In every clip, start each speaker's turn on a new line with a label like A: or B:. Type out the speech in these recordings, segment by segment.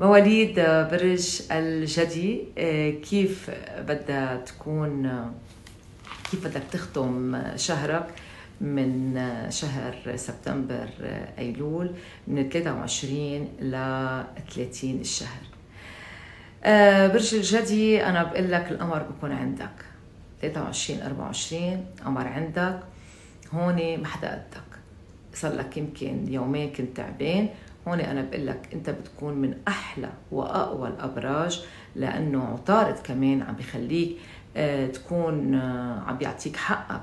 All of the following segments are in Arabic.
A: مواليد برج الجدي كيف بدها تكون كيف بدك تختم شهرك من شهر سبتمبر أيلول من 23 ل 30 الشهر. برج الجدي أنا بقول لك القمر بكون عندك. 23 24 قمر عندك. هون ما حدا قدك صار لك يمكن يومين كنت تعبان هون أنا بقول لك أنت بتكون من أحلى وأقوى الأبراج لأنه عطارد كمان عم بخليك آه، تكون آه، عم بيعطيك حقك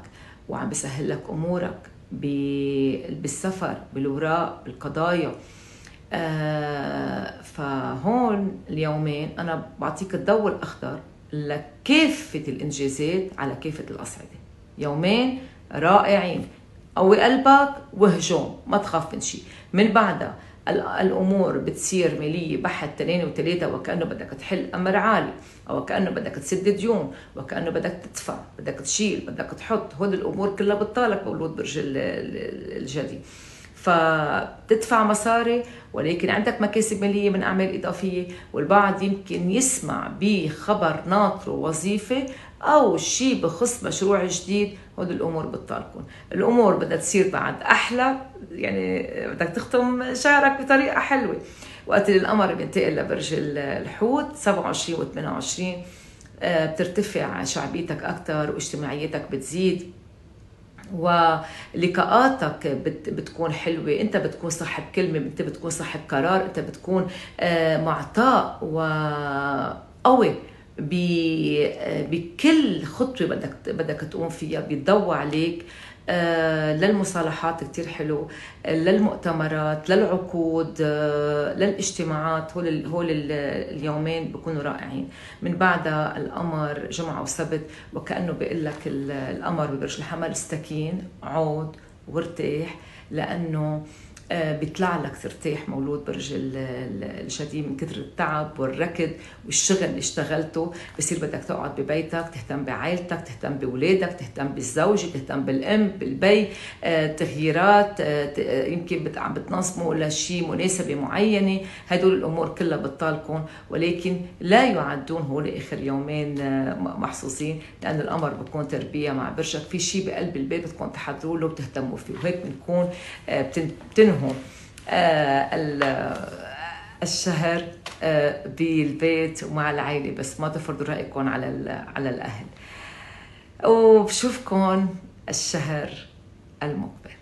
A: وعم بيسهل لك أمورك بالسفر بالوراق بالقضايا. آه، فهون اليومين أنا بعطيك الضوء الأخضر لكافة الإنجازات على كافة الاصعده يومين رائعين. قوي قلبك وهجوم. ما تخاف من شيء من بعدها الأمور بتصير ماليه بحت تنين وثلاثه وكأنه بدك تحل أمر عالي أو كأنه بدك تسد ديون وكأنه بدك تدفع بدك تشيل بدك تحط هول الأمور كلها بتطالك مولود برج الجدي. فبتدفع مصاري ولكن عندك مكاسب مالية من أعمال إضافية والبعض يمكن يسمع بخبر ناطره وظيفه أو شيء بخص مشروع جديد. هول الأمور بتطالكم الأمور بدها تصير بعد أحلى يعني بدك تختم شهرك بطريقة حلوة. وقت القمر بينتقل لبرج الحوت 27 و 28 بترتفع شعبيتك أكثر واجتماعيتك بتزيد. ولقاءاتك بتكون حلوة. أنت بتكون صاحب كلمة أنت بتكون صاحب قرار أنت بتكون آه، معطاء وقوي بكل خطوة بدك بدك تقوم فيها بيتضوى عليك. آه، للمصالحات كتير حلو للمؤتمرات للعقود آه، للاجتماعات. هول هول اليومين بيكونوا رائعين. من بعدها القمر جمعة وسبت وكأنه بيقول لك القمر ببرج الحمل استكين عود وارتاح لأنه آه، بيطلع لك ترتاح مولود برج الشديد من كثر التعب والركض والشغل اللي اشتغلته. بصير بدك تقعد ببيتك تهتم بعائلتك تهتم باولادك تهتم بالزوجة تهتم بالأم بالبي. آه، تغييرات آه، يمكن عم بتنظموا لشيء مناسبة معينة. هدول الأمور كلها بتطالكم ولكن لا يعدون هو لاخر يومين محظوظين لأن القمر بكون تربية مع برجك. في شيء بقلب البيت بدكم تحضروا له وتهتموا فيه. وهيك بنكون بتنهوا انه الشهر آه، بالبيت ومع العائلة بس ما تفرضوا رأيكم على على الأهل. وبشوفكم الشهر المقبل.